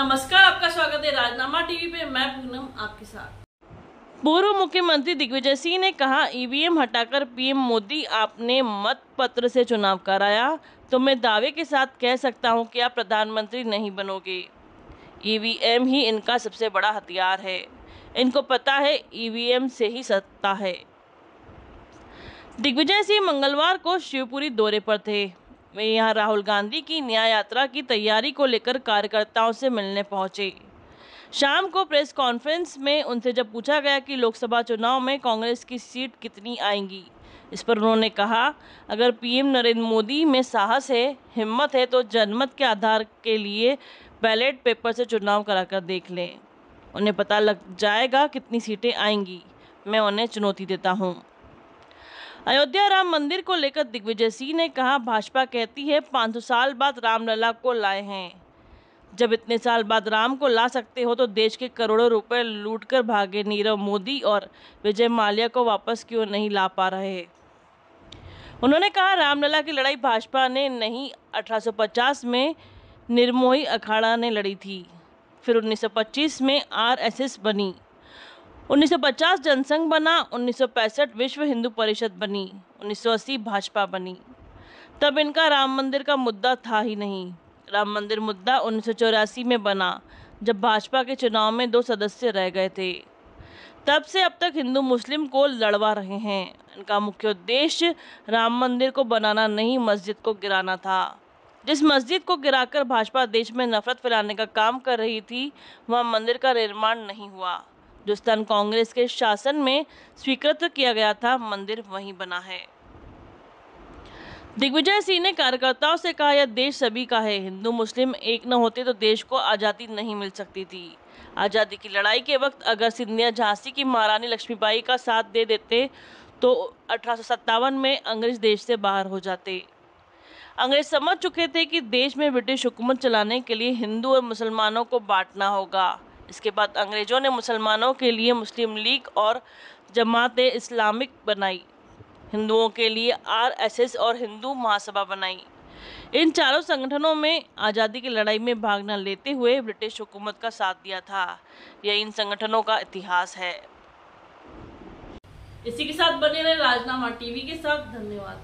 नमस्कार, आपका स्वागत है राजनामा टीवी पे। मैं पूनम, आपके साथ। पूर्व मुख्यमंत्री दिग्विजय सिंह ने कहा, ईवीएम हटाकर पीएम मोदी आपने मत पत्र से चुनाव कराया। तो मैं दावे के साथ कह सकता हूँ कि आप प्रधानमंत्री नहीं बनोगे। ईवीएम ही इनका सबसे बड़ा हथियार है। इनको पता है, ईवीएम से ही सत्ता है। दिग्विजय सिंह मंगलवार को शिवपुरी दौरे पर थे। वे यहाँ राहुल गांधी की न्याय यात्रा की तैयारी को लेकर कार्यकर्ताओं से मिलने पहुँचे। शाम को प्रेस कॉन्फ्रेंस में उनसे जब पूछा गया कि लोकसभा चुनाव में कांग्रेस की सीट कितनी आएँगी, इस पर उन्होंने कहा, अगर पीएम नरेंद्र मोदी में साहस है, हिम्मत है तो जनमत के आधार के लिए बैलेट पेपर से चुनाव कराकर देख लें। उन्हें पता लग जाएगा कितनी सीटें आएँगी। मैं उन्हें चुनौती देता हूँ। अयोध्या राम मंदिर को लेकर दिग्विजय सिंह ने कहा, भाजपा कहती है 500 साल बाद रामलला को लाए हैं। जब इतने साल बाद राम को ला सकते हो तो देश के करोड़ों रुपए लूटकर भागे नीरव मोदी और विजय माल्या को वापस क्यों नहीं ला पा रहे? उन्होंने कहा, रामलला की लड़ाई भाजपा ने नहीं 1850 में निर्मोही अखाड़ा ने लड़ी थी। फिर 1925 में आरएसएस बनी। 1950 जनसंघ बना 1965 विश्व हिंदू परिषद बनी 1980 भाजपा बनी। तब इनका राम मंदिर का मुद्दा था ही नहीं। राम मंदिर मुद्दा उन्नीस सौ चौरासी में बना, जब भाजपा के चुनाव में दो सदस्य रह गए थे। तब से अब तक हिंदू मुस्लिम को लड़वा रहे हैं। इनका मुख्य उद्देश्य राम मंदिर को बनाना नहीं, मस्जिद को गिराना था। जिस मस्जिद को गिराकर भाजपा देश में नफरत फैलाने का काम कर रही थी, वह मंदिर का निर्माण नहीं हुआ। स्थान कांग्रेस के शासन में स्वीकृत किया गया था, मंदिर वहीं बना है। दिग्विजय सिंह ने कार्यकर्ताओं से कहा, यह देश सभी का है, हिंदू, मुस्लिम एक न होते तो देश को आज़ादी नहीं मिल सकती थी। आज़ादी की लड़ाई के वक्त अगर सिंधिया झांसी की महारानी लक्ष्मीबाई का साथ दे देते तो अठारह में अंग्रेज़ देश से बाहर हो जाते। अंग्रेज़ समझ चुके थे कि देश में ब्रिटिश हुकूमत चलाने के लिए हिंदू और मुसलमानों को बांटना होगा। इसके बाद अंग्रेज़ों ने मुसलमानों के लिए मुस्लिम लीग और जमात इस्लामिक बनाई। हिंदुओं के लिए आरएसएस और हिंदू महासभा बनाई। इन चारों संगठनों में आज़ादी की लड़ाई में भाग न लेते हुए ब्रिटिश हुकूमत का साथ दिया था। यह इन संगठनों का इतिहास है। इसी के साथ बने रहे राजनामा टीवी के साथ। धन्यवाद।